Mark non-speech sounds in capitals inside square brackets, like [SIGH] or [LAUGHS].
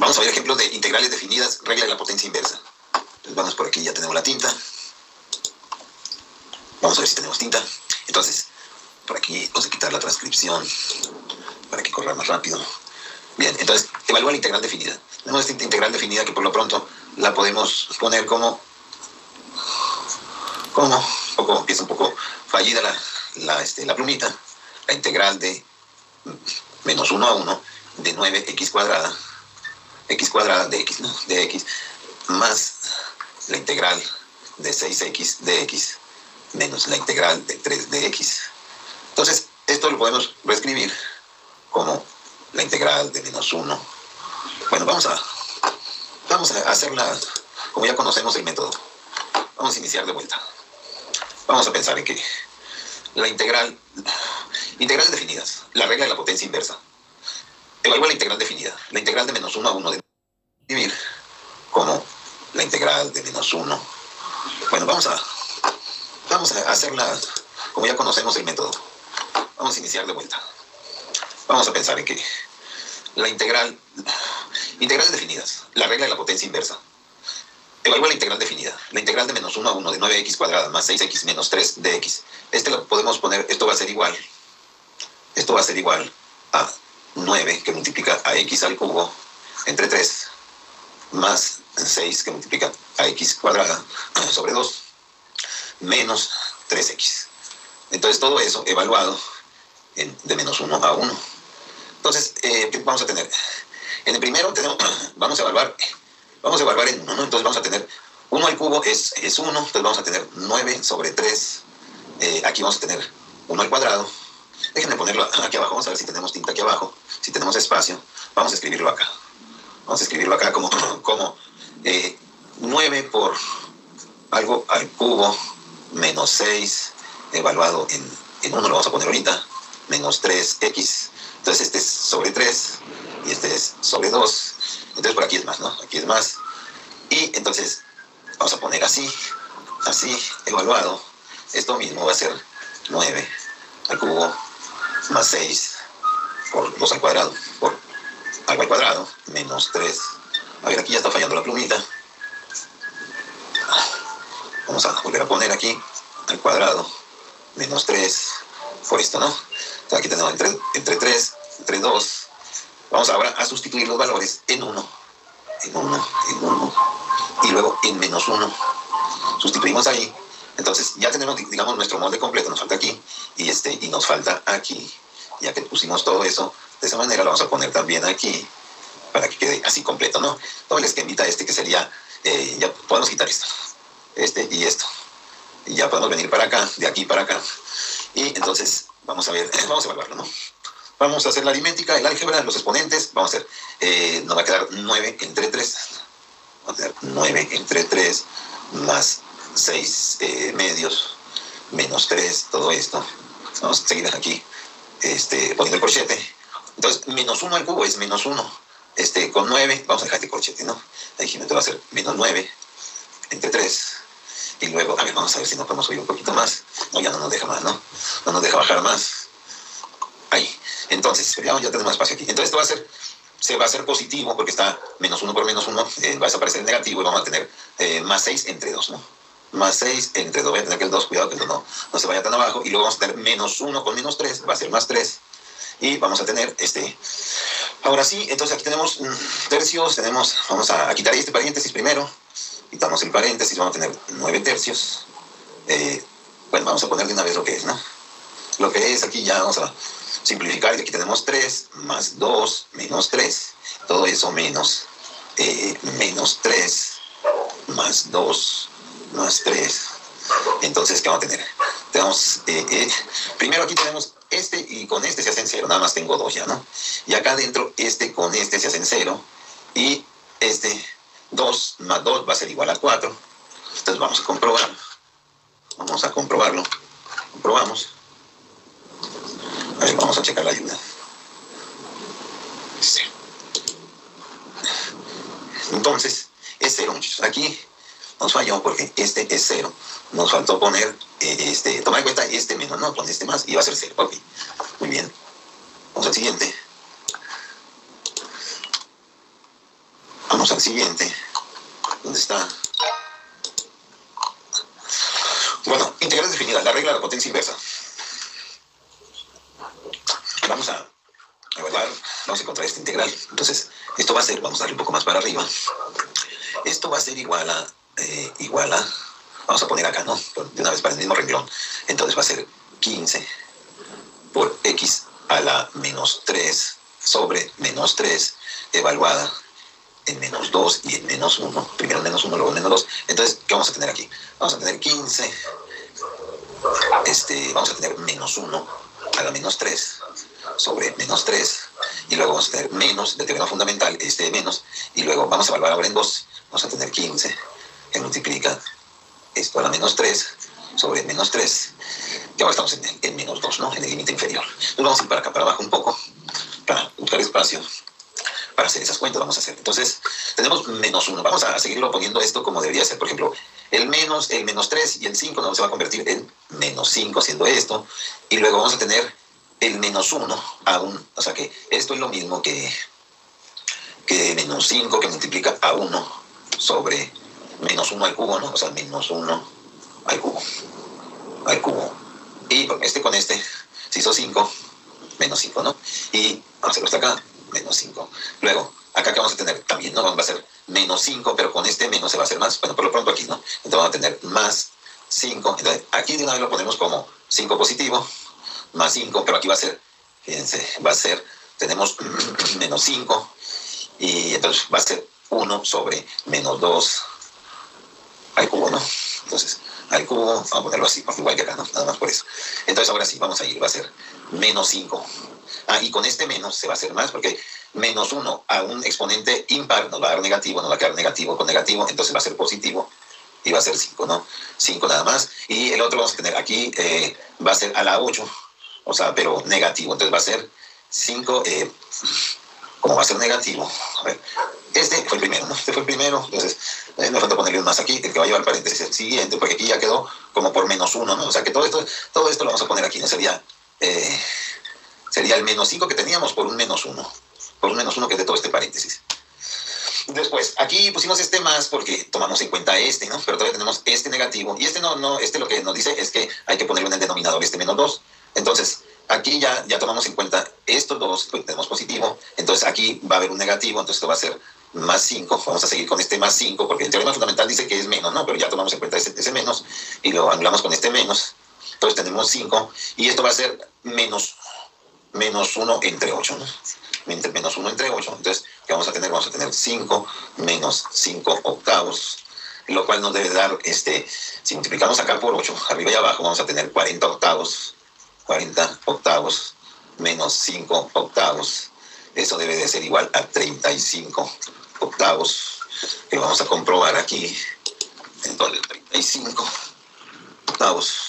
Vamos a ver ejemplos de integrales definidas, regla de la potencia inversa. Entonces vamos por aquí, ya tenemos la tinta. Vamos a ver si tenemos tinta. Entonces, por aquí vamos a quitar la transcripción para que corra más rápido. Bien, entonces, evalúa la integral definida. Tenemos esta integral definida que por lo pronto la podemos poner como, como, un poco, empieza un poco fallida la, este, la plumita, la integral de menos 1 a 1 de 9x cuadrada, x cuadrada de x, ¿no? de x, más la integral de 6x de x menos la integral de 3 de x. Entonces, esto lo podemos reescribir como la integral de menos 1. Bueno, vamos a, vamos a hacerla como ya conocemos el método. Vamos a iniciar de vuelta. Vamos a pensar en que la integral, integrales definidas, la regla de la potencia inversa. Evalúa la integral definida, la integral de menos 1 a 1 de la integral de menos 1. Bueno, vamos a, vamos a hacerla como ya conocemos el método. Vamos a iniciar de vuelta. Vamos a pensar en que la integral, integrales definidas, la regla de la potencia inversa. Evalúa la integral definida, la integral de menos 1 a 1 de 9x cuadrada más 6x menos 3 de x. Este lo podemos poner, esto va a ser igual, esto va a ser igual a 9 que multiplica a x al cubo entre 3 más 6 que multiplica a x cuadrada sobre 2 menos 3x. Entonces todo eso evaluado en, de menos 1 a 1. Entonces, eh, ¿qué vamos a tener? En el primero tenemos, [CLEARS THROAT] vamos a evaluar, vamos a evaluar en 1, ¿no? Entonces vamos a tener 1 al cubo es, es 1, entonces vamos a tener 9 sobre 3. Eh, aquí vamos a tener 1 al cuadrado. Déjenme ponerlo aquí abajo, vamos a ver si tenemos tinta aquí abajo, si tenemos espacio. Vamos a escribirlo acá. Vamos a escribirlo acá como, [LAUGHS] como eh, 9 por algo al cubo menos 6 evaluado en, en 1, lo vamos a poner ahorita, menos 3x entonces este es sobre 3 y este es sobre 2. Entonces por aquí es más, ¿no? Aquí es más. Y entonces vamos a poner así, así, evaluado. Esto mismo va a ser 9 al cubo más 6 por 2 al cuadrado, por algo al cuadrado, menos 3. A ver, aquí ya está fallando la plumita. Vamos a volver a poner aquí al cuadrado, menos 3 por esto, ¿no? aquí tenemos entre, entre 3, entre 2. Vamos ahora a sustituir los valores en 1, en 1, en 1, y luego en menos 1. Sustituimos ahí. Entonces ya tenemos, digamos, nuestro molde completo, nos falta aquí, y, este, y nos falta aquí. Ya que pusimos todo eso, de esa manera lo vamos a poner también aquí, para que quede así completo, ¿no? Todo el esquemita este que sería, eh, ya podemos quitar esto, este y esto. Y ya podemos venir para acá, de aquí para acá. Y entonces Vamos a ver, [CLEARS THROAT] vamos a evaluarlo, ¿no? Vamos a hacer la aritmética, el álgebra, los exponentes. Vamos a hacer, eh, nos va a quedar 9 entre 3. Vamos a hacer 9 entre 3 más 6 eh, medios menos 3, todo esto. Vamos a seguir aquí este, poniendo el corchete. Entonces, menos 1 al cubo es menos 1. Este, con 9, vamos a dejar este corchete, ¿no? El jímete va a ser menos 9 entre 3 y luego, a ver, vamos a ver si nos podemos subir un poquito más. No, ya no nos deja más, ¿no? No nos deja bajar más. Ahí. Entonces, ya, ya tenemos espacio aquí. Entonces, esto va a ser, se va a hacer positivo porque está menos 1 por menos 1, eh, va a desaparecer negativo y vamos a tener eh, más 6 entre 2, ¿no? Más 6 entre 2. Voy a tener que el 2, cuidado que no, no, no se vaya tan abajo. Y luego vamos a tener menos 1 con menos 3, va a ser más 3. Y vamos a tener este. Ahora sí, entonces aquí tenemos mm, tercios, tenemos, vamos a quitar este paréntesis primero quitamos el paréntesis, vamos a tener 9 tercios. Eh, bueno, vamos a poner de una vez lo que es, ¿no? Lo que es aquí ya vamos a simplificar y aquí tenemos 3 más 2 menos 3. Todo eso menos, eh, menos 3 más 2 más 3. Entonces, ¿qué vamos a tener? Tenemos, eh, primero aquí tenemos este y con este se hacen 0, nada más tengo 2 ya, ¿no? Y acá adentro este con este se hacen 0 y este 2 más 2 va a ser igual a 4. Entonces vamos a comprobar. Vamos a comprobarlo. Comprobamos. A ver, vamos a checar la ayuda. Entonces, es 0, muchachos. Aquí nos falló porque este es 0. Nos faltó poner, eh, este, tomar en cuenta este menos, no, pon este más y va a ser 0. Ok, muy bien. Vamos al siguiente. Vamos al siguiente. ¿Dónde está? Bueno, integral definida, la regla de la potencia inversa. Vamos a evaluar, vamos a encontrar esta integral. Entonces, esto va a ser, vamos a darle un poco más para arriba. Esto va a ser igual a, eh, igual a, vamos a poner acá, ¿no? De una vez para el mismo renglón. Entonces va a ser 15 por x a la menos 3 sobre menos 3 evaluada en menos 2 y en menos 1. Primero menos 1, luego menos 2. Entonces, ¿qué vamos a tener aquí? Vamos a tener 15, este, vamos a tener menos 1 a la menos 3 sobre menos 3 y luego vamos a tener menos del teorema fundamental, este menos, y luego vamos a evaluar ahora en 2, vamos a tener 15 que multiplica esto a la menos 3 sobre menos 3, y ahora estamos en, en menos 2, ¿no? En el límite inferior. Entonces vamos a ir para acá, para abajo un poco, para buscar espacio para hacer esas cuentas, vamos a hacer. Entonces, tenemos menos 1. Vamos a seguirlo poniendo esto como debería ser. Por ejemplo, el menos, el menos 3 y el 5 no se va a convertir en menos 5 haciendo esto. Y luego vamos a tener el menos 1 a 1. O sea que esto es lo mismo que, que menos 5 que multiplica a 1 sobre menos 1 al cubo, ¿no? O sea, menos 1 al cubo. Al cubo. Y este con este, si hizo 5, menos 5, ¿no? Y vamos a hacerlo hasta acá, menos 5. Luego, acá que vamos a tener también, ¿no? Va a ser menos 5, pero con este menos se va a hacer más. Bueno, por lo pronto aquí, ¿no? Entonces vamos a tener más 5. Entonces, aquí de una vez lo ponemos como 5 positivo, más 5, pero aquí va a ser, fíjense, va a ser, tenemos [CLEARS THROAT] menos 5, y entonces va a ser 1 sobre menos 2 al cubo, ¿no? Entonces, al cubo, vamos a ponerlo así, igual que acá, ¿no? Nada más por eso. Entonces, ahora sí, vamos a ir, va a ser menos 5 Ah, y con este menos se va a hacer más porque menos 1 a un exponente impar nos va a dar negativo, nos va a quedar negativo con negativo, entonces va a ser positivo y va a ser 5, ¿no? 5 nada más. Y el otro vamos a tener aquí, eh, va a ser a la 8, o sea, pero negativo, entonces va a ser 5, eh, como va a ser negativo, a ver, este fue el primero, ¿no? Este fue el primero, entonces eh, me falta ponerle un más aquí, el que va a llevar paréntesis el siguiente, porque aquí ya quedó como por menos 1, ¿no? O sea que todo esto, todo esto lo vamos a poner aquí, ¿no? Sería... Eh, sería el menos 5 que teníamos por un menos 1, por un menos 1 que es de todo este paréntesis. Después, aquí pusimos este más porque tomamos en cuenta este, ¿no? Pero todavía tenemos este negativo. Y este no, no, este lo que nos dice es que hay que ponerlo en el denominador, este menos 2. Entonces, aquí ya, ya tomamos en cuenta estos dos, pues tenemos positivo. Entonces, aquí va a haber un negativo, entonces esto va a ser más 5. Vamos a seguir con este más 5 porque el teorema fundamental dice que es menos, ¿no? Pero ya tomamos en cuenta ese, ese menos y lo anulamos con este menos. Entonces tenemos 5 y esto va a ser menos menos 1 entre 8, ¿no? Menos 1 entre 8. Entonces, ¿qué vamos a tener? Vamos a tener 5 menos 5 octavos, lo cual nos debe dar, este, si multiplicamos acá por 8, arriba y abajo, vamos a tener 40 octavos, 40 octavos menos 5 octavos. Eso debe de ser igual a 35 octavos, que vamos a comprobar aquí. Entonces, 35 octavos